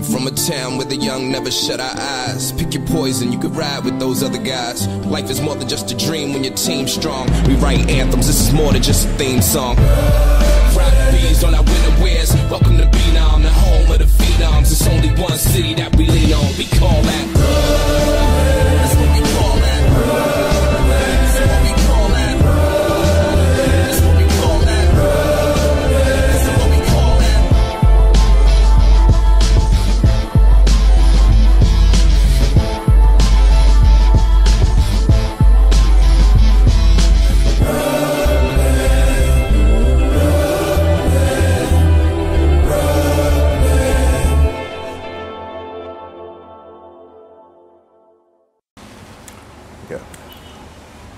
I'm from a town where the young never shut our eyes. Pick your poison, you could ride with those other guys. Life is more than just a dream when your team's strong. We write anthems, this is more than just a theme song. Rock bees on our winter wears. Welcome to Phenom, the home of the phenoms. It's only one city that we lean on. We call that.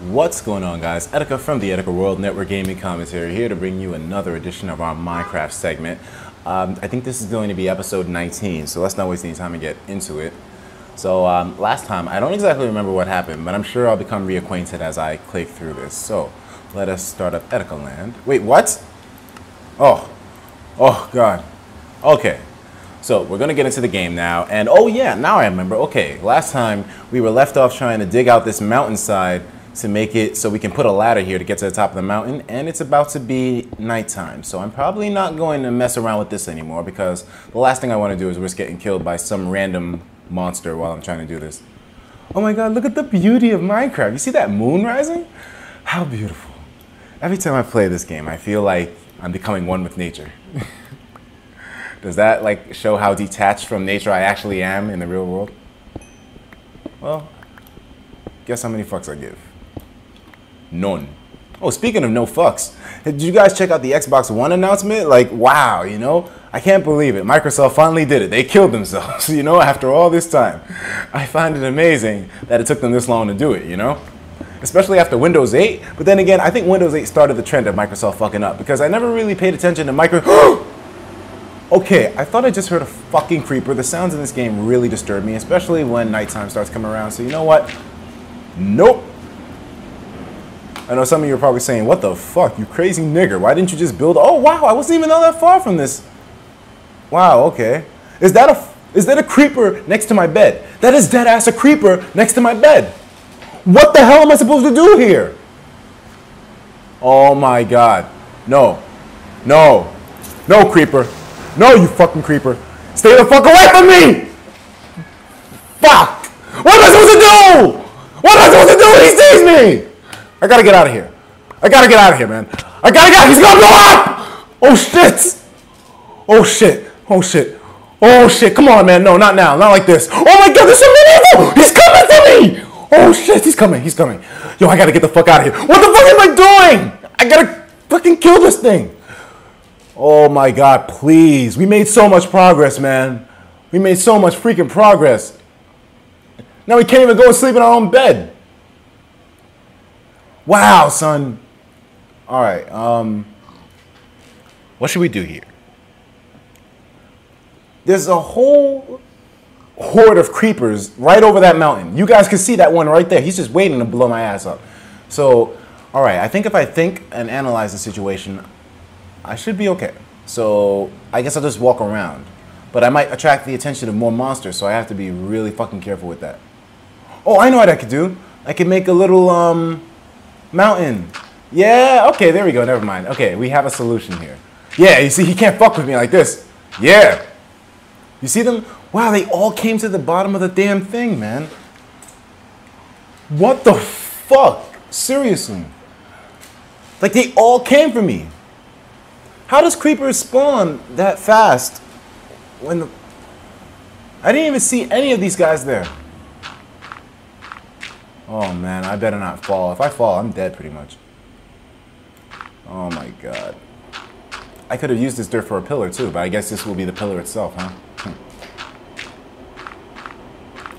What's going on, guys? Etika from the Etika World Network Gaming Commentary here to bring you another edition of our Minecraft segment. Um, I think this is going to be episode 19, so let's not waste any time and get into it. So, um, last time, I don't exactly remember what happened, but I'm sure I'll become reacquainted as I click through this. So, let us start up Etika Land. Wait, what? Oh, oh, God. Okay, so we're gonna get into the game now, and oh yeah, now I remember. Okay, last time we were left off trying to dig out this mountainside to make it so we can put a ladder here to get to the top of the mountain, and it's about to be nighttime. So I'm probably not going to mess around with this anymore because the last thing I want to do is risk getting killed by some random monster while I'm trying to do this. Oh my god, look at the beauty of Minecraft. You see that moon rising? How beautiful. Every time I play this game, I feel like I'm becoming one with nature. Does that like show how detached from nature I actually am in the real world? Well, guess how many fucks I give? None. Oh, speaking of no fucks, did you guys check out the Xbox One announcement? Like, wow, you know, I can't believe it. Microsoft finally did it. They killed themselves, you know, after all this time. I find it amazing that it took them this long to do it, you know? Especially after Windows 8. But then again, I think Windows 8 started the trend of Microsoft fucking up because I never really paid attention to micro. Okay, I thought I just heard a fucking creeper. The sounds in this game really disturb me, especially when nighttime starts coming around. So you know what? Nope. I know some of you are probably saying, what the fuck, you crazy nigger. Why didn't you just build? Oh, wow, I wasn't even all that far from this. Wow, okay. Is that a, is that a creeper next to my bed? That is dead ass a creeper next to my bed. What the hell am I supposed to do here? Oh my god. No. No. No, creeper. No, you fucking creeper. Stay the fuck away from me! Fuck! What am I supposed to do? What am I supposed to do? when He sees me! I gotta get out of here. I gotta get out of here, man. I gotta get out. He's gonna blow up! Oh shit! Oh shit. Oh shit. Oh shit. Come on, man. No, not now. Not like this. Oh my god, there's so many! He's coming for me! Oh shit, he's coming. He's coming. Yo, I gotta get the fuck out of here. What the fuck am I doing? I gotta fucking kill this thing. Oh my god, please. We made so much progress, man. We made so much freaking progress. Now we can't even go and sleep in our own bed. Wow, son. All right. Um what should we do here? There's a whole horde of creepers right over that mountain. You guys can see that one right there. He's just waiting to blow my ass up. So, all right, I think if I think and analyze the situation, I should be okay. So I guess I'll just walk around. But I might attract the attention of more monsters, so I have to be really fucking careful with that. Oh, I know what I could do. I could make a little um mountain. Yeah, okay, there we go. Never mind. Okay, we have a solution here. Yeah, you see, he can't fuck with me like this. Yeah. You see them? Wow, they all came to the bottom of the damn thing, man. What the fuck? Seriously. Like they all came for me. How does creepers spawn that fast when the I didn't even see any of these guys there. Oh man, I better not fall. If I fall, I'm dead pretty much. Oh my god. I could have used this dirt for a pillar too, but I guess this will be the pillar itself, huh? Hmm.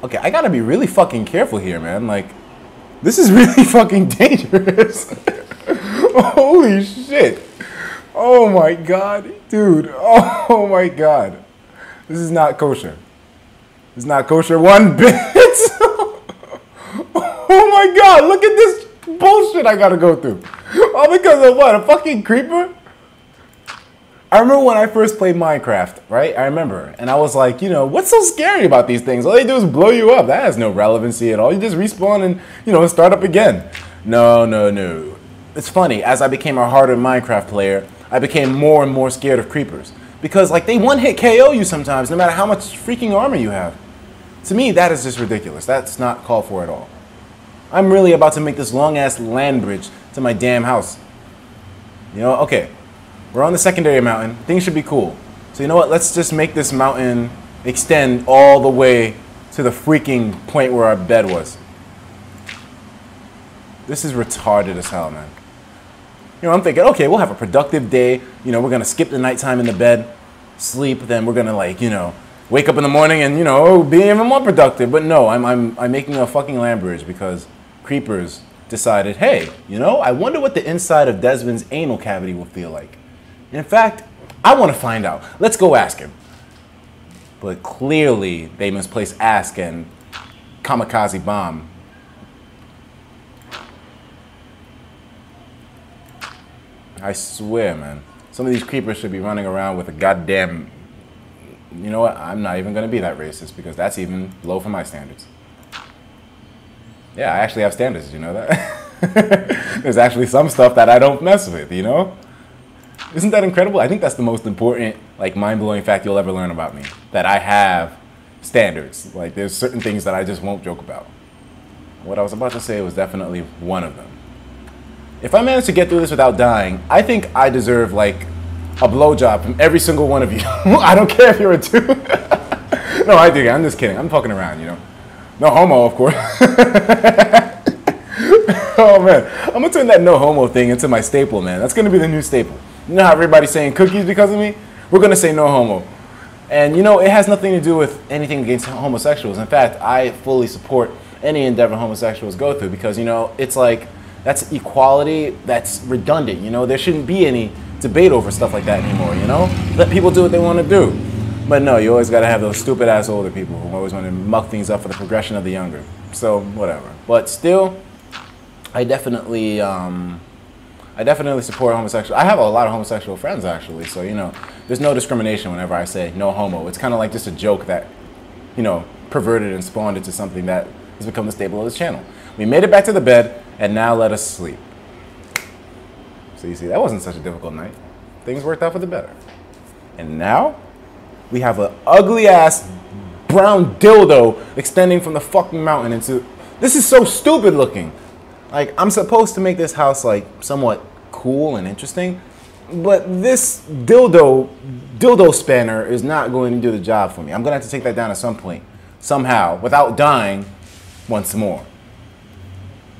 Okay, I gotta be really fucking careful here, man. Like, this is really fucking dangerous. Holy shit. Oh my god, dude. Oh my god. This is not kosher. This is not kosher one bit. My god, look at this bullshit I gotta go through. All because of what? A fucking creeper? I remember when I first played Minecraft, right? I remember. And I was like, you know, what's so scary about these things? All they do is blow you up. That has no relevancy at all. You just respawn and, you know, start up again. No, no, no. It's funny. As I became a harder Minecraft player, I became more and more scared of creepers. Because, like, they one hit KO you sometimes, no matter how much freaking armor you have. To me, that is just ridiculous. That's not called for at all. I'm really about to make this long ass land bridge to my damn house. You know, okay, we're on the secondary mountain. Things should be cool. So you know what? Let's just make this mountain extend all the way to the freaking point where our bed was. This is retarded as hell, man. You know, I'm thinking, okay, we'll have a productive day. You know, we're gonna skip the nighttime in the bed, sleep, then we're gonna like, you know, wake up in the morning and you know be even more productive. But no, I'm I'm I'm making a fucking land bridge because creepers decided, hey, you know, I wonder what the inside of Desmond's anal cavity will feel like. In fact, I want to find out. Let's go ask him. But clearly, they misplaced ask and kamikaze bomb. I swear, man. Some of these creepers should be running around with a goddamn. You know what? I'm not even going to be that racist because that's even low for my standards. Yeah, I actually have standards. You know that? There's actually some stuff that I don't mess with, you know? Isn't that incredible? I think that's the most important, like, mind-blowing fact you'll ever learn about me. That I have standards. Like, there's certain things that I just won't joke about. What I was about to say was definitely one of them. If I manage to get through this without dying, I think I deserve, like, a blowjob from every single one of you. I don't care if you're a two. no, I do. I'm just kidding. I'm fucking around, you know. No homo, of course. oh man, I'm gonna turn that no homo thing into my staple, man. That's gonna be the new staple. You know how everybody's saying cookies because of me? We're gonna say no homo. And you know, it has nothing to do with anything against homosexuals. In fact, I fully support any endeavor homosexuals go through because you know, it's like that's equality that's redundant. You know, there shouldn't be any debate over stuff like that anymore. You know, let people do what they want to do. But no, you always gotta have those stupid ass older people who always want to muck things up for the progression of the younger. So whatever. But still, I definitely, um, I definitely support homosexual. I have a lot of homosexual friends actually. So you know, there's no discrimination whenever I say no homo. It's kind of like just a joke that, you know, perverted and spawned into something that has become the staple of this channel. We made it back to the bed, and now let us sleep. So you see, that wasn't such a difficult night. Things worked out for the better. And now we have an ugly ass brown dildo extending from the fucking mountain into. This is so stupid looking. Like, I'm supposed to make this house like somewhat cool and interesting, but this dildo dildo spanner is not going to do the job for me. I'm gonna have to take that down at some point, somehow, without dying once more.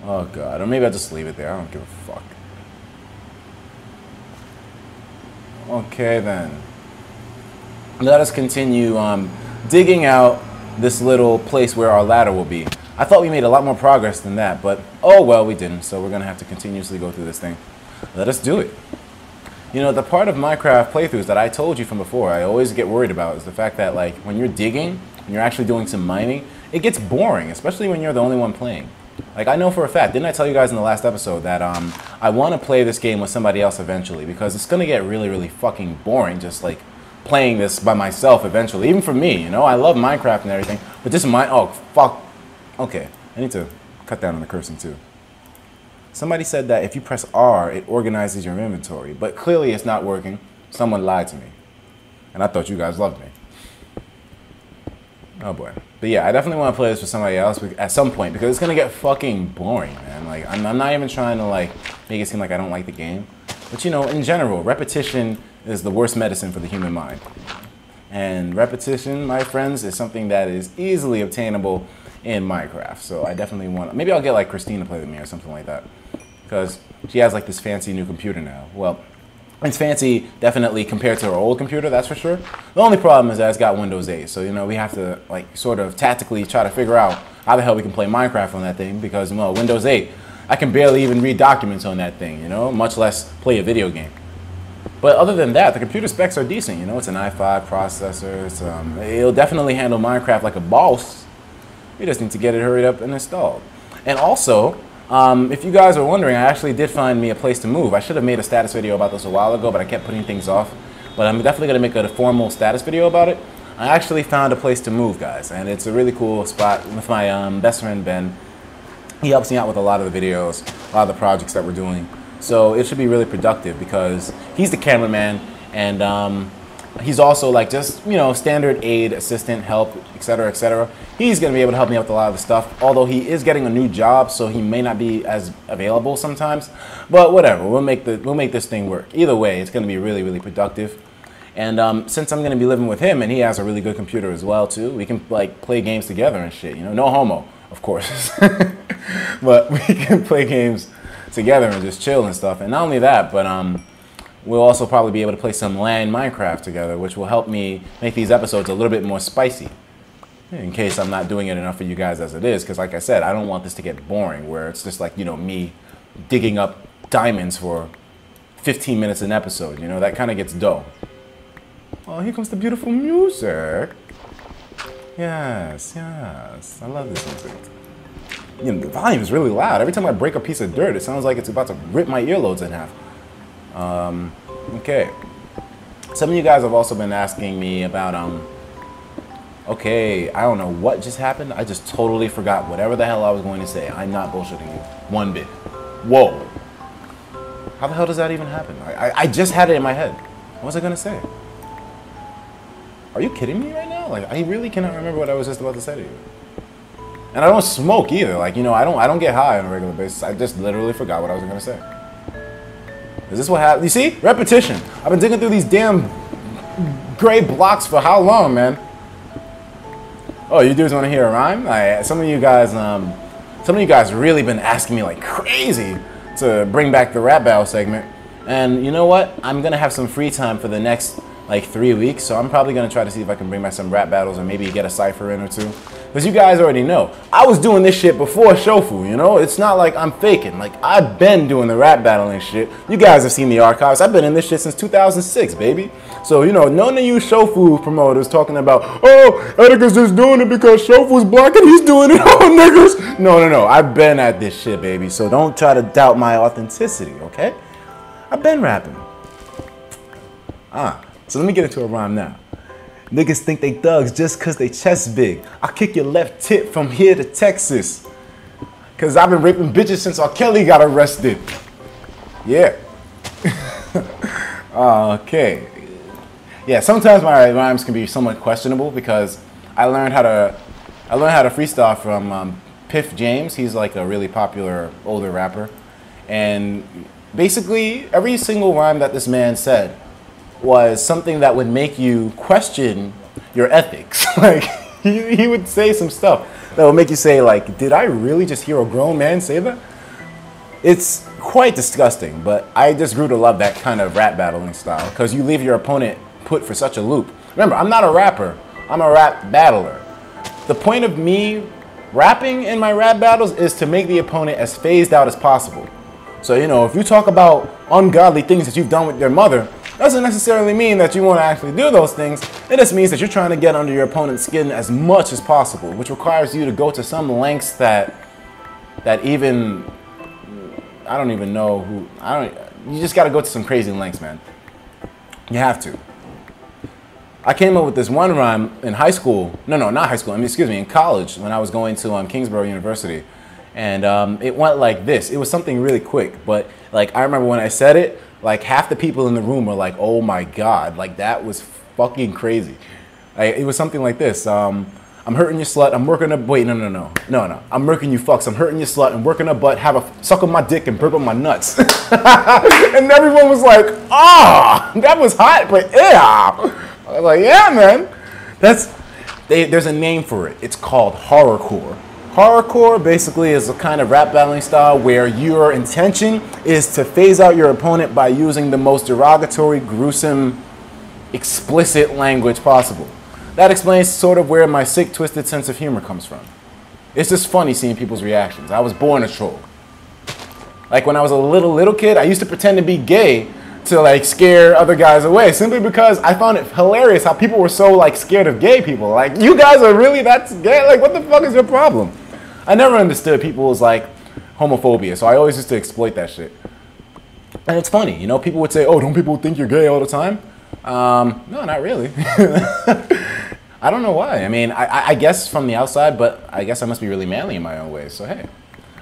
Oh god, or maybe I'll just leave it there. I don't give a fuck. Okay then let us continue um, digging out this little place where our ladder will be. I thought we made a lot more progress than that, but oh well, we didn't. So we're gonna have to continuously go through this thing. Let us do it. You know, the part of Minecraft playthroughs that I told you from before, I always get worried about is the fact that like when you're digging and you're actually doing some mining, it gets boring, especially when you're the only one playing. Like I know for a fact, didn't I tell you guys in the last episode that um, I want to play this game with somebody else eventually because it's gonna get really, really fucking boring just like playing this by myself eventually. Even for me, you know, I love Minecraft and everything, but this is my oh fuck. Okay, I need to cut down on the cursing too. Somebody said that if you press R, it organizes your inventory, but clearly it's not working. Someone lied to me, and I thought you guys loved me. Oh boy. But yeah, I definitely want to play this with somebody else at some point because it's gonna get fucking boring, man. Like I'm, I'm not even trying to like make it seem like I don't like the game, but you know, in general, repetition is the worst medicine for the human mind. And repetition, my friends, is something that is easily obtainable in Minecraft. So I definitely want, maybe I'll get like Christine to play with me or something like that. Because she has like this fancy new computer now. Well, it's fancy definitely compared to her old computer, that's for sure. The only problem is that it's got Windows 8. So, you know, we have to like sort of tactically try to figure out how the hell we can play Minecraft on that thing because, well, Windows 8, I can barely even read documents on that thing, you know, much less play a video game. But other than that, the computer specs are decent. You know, it's an i5 processor. Um, it'll definitely handle Minecraft like a boss. You just need to get it hurried up and installed. And also, um, if you guys are wondering, I actually did find me a place to move. I should have made a status video about this a while ago, but I kept putting things off. but I'm definitely gonna make a formal status video about it. I actually found a place to move, guys, and it's a really cool spot with my um, best friend Ben. He helps me out with a lot of the videos, a lot of the projects that we're doing. So it should be really productive because he's the cameraman and um, he's also like just you know standard aid, assistant, help, etc., etc. He's gonna be able to help me out with a lot of the stuff. Although he is getting a new job, so he may not be as available sometimes. But whatever, we'll make the we'll make this thing work. Either way, it's gonna be really really productive. And um, since I'm gonna be living with him, and he has a really good computer as well too, we can like play games together and shit. You know, no homo, of course, but we can play games together and just chill and stuff. And not only that, but um, we'll also probably be able to play some LAN Minecraft together, which will help me make these episodes a little bit more spicy. In case I'm not doing it enough for you guys as it is, because like I said, I don't want this to get boring, where it's just like you know me digging up diamonds for 15 minutes an episode. You know that kind of gets dull. Oh, here comes the beautiful music. Yes, yes, I love this music you know, the volume is really loud. Every time I break a piece of dirt, it sounds like it's about to rip my earlobes in half. Um, okay. Some of you guys have also been asking me about, um, okay, I don't know what just happened. I just totally forgot whatever the hell I was going to say. I'm not bullshitting you. One bit. Whoa. How the hell does that even happen? I, I, I just had it in my head. What was I going to say? Are you kidding me right now? Like, I really cannot remember what I was just about to say to you. And I don't smoke either. Like, you know, I don't I don't get high on a regular basis. I just literally forgot what I was gonna say. Is this what happened? You see? Repetition. I've been digging through these damn gray blocks for how long, man? Oh, you dudes want to hear a rhyme? Like, some of you guys, um, some of you guys really been asking me like crazy to bring back the rap battle segment. And you know what? I'm gonna have some free time for the next like three weeks, so I'm probably gonna try to see if I can bring back some rap battles and maybe get a cipher in or two. Because you guys already know, I was doing this shit before Shofu, you know? It's not like I'm faking. Like, I've been doing the rap battling shit. You guys have seen the archives. I've been in this shit since 2006, baby. So, you know, none of you Shofu promoters talking about, oh, Etika's just doing it because Shofu's black and he's doing it. Oh, niggas. No, no, no. I've been at this shit, baby. So don't try to doubt my authenticity, okay? I've been rapping. Ah, so let me get into a rhyme now. Niggas think they thugs just cause they chest big. I kick your left tip from here to Texas. Cause I've been raping bitches since R. Kelly got arrested. Yeah. okay. Yeah, sometimes my rhymes can be somewhat questionable because I learned how to I learned how to freestyle from um, Piff James. He's like a really popular older rapper. And basically every single rhyme that this man said was something that would make you question your ethics. like he, he would say some stuff that would make you say like, did I really just hear a grown man say that? It's quite disgusting, but I just grew to love that kind of rap battling style because you leave your opponent put for such a loop. Remember, I'm not a rapper, I'm a rap battler. The point of me rapping in my rap battles is to make the opponent as phased out as possible. So, you know, if you talk about ungodly things that you've done with your mother, doesn't necessarily mean that you want to actually do those things. It just means that you're trying to get under your opponent's skin as much as possible, which requires you to go to some lengths that that even I don't even know who I don't you just got to go to some crazy lengths, man. You have to. I came up with this one rhyme in high school. No, no, not high school. I mean, excuse me, in college when I was going to um, Kingsborough University, and um, it went like this. It was something really quick, but like I remember when I said it, like half the people in the room were like, "Oh my god!" Like that was fucking crazy. Like, it was something like this. Um, I'm hurting your slut. I'm working a wait. No, no, no, no, no. I'm murking you fucks. I'm hurting your slut. I'm working a butt. Have a suck on my dick and burp on my nuts. and everyone was like, "Ah, oh, that was hot," but yeah. I was like, "Yeah, man." That's they, there's a name for it. It's called horrorcore. Horrorcore basically is a kind of rap battling style where your intention is to phase out your opponent by using the most derogatory, gruesome, explicit language possible. That explains sort of where my sick, twisted sense of humor comes from. It's just funny seeing people's reactions. I was born a troll. Like when I was a little, little kid, I used to pretend to be gay to like scare other guys away simply because I found it hilarious how people were so like scared of gay people. Like, you guys are really that gay? Like, what the fuck is your problem? I never understood people's like homophobia, so I always used to exploit that shit. And it's funny, you know, people would say, "Oh, don't people think you're gay all the time?" Um, no, not really. I don't know why. I mean, I, I guess from the outside, but I guess I must be really manly in my own way. So hey,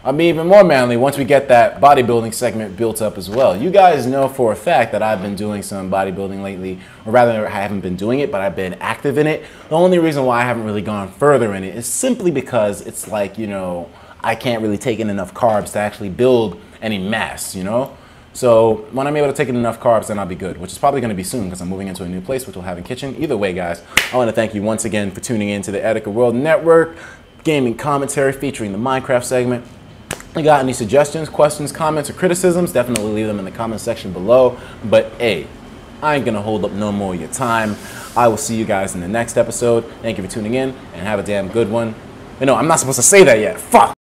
I'll be even more manly once we get that bodybuilding segment built up as well. You guys know for a fact that I've been doing some bodybuilding lately, or rather, I haven't been doing it, but I've been active in it. The only reason why I haven't really gone further in it is simply because it's like, you know, I can't really take in enough carbs to actually build any mass, you know? So when I'm able to take in enough carbs, then I'll be good, which is probably going to be soon because I'm moving into a new place, which we'll have a kitchen. Either way, guys, I want to thank you once again for tuning in to the Etika World Network gaming commentary featuring the Minecraft segment. You got any suggestions, questions, comments, or criticisms, definitely leave them in the comment section below. But hey, I ain't gonna hold up no more of your time. I will see you guys in the next episode. Thank you for tuning in and have a damn good one. You know, I'm not supposed to say that yet. Fuck!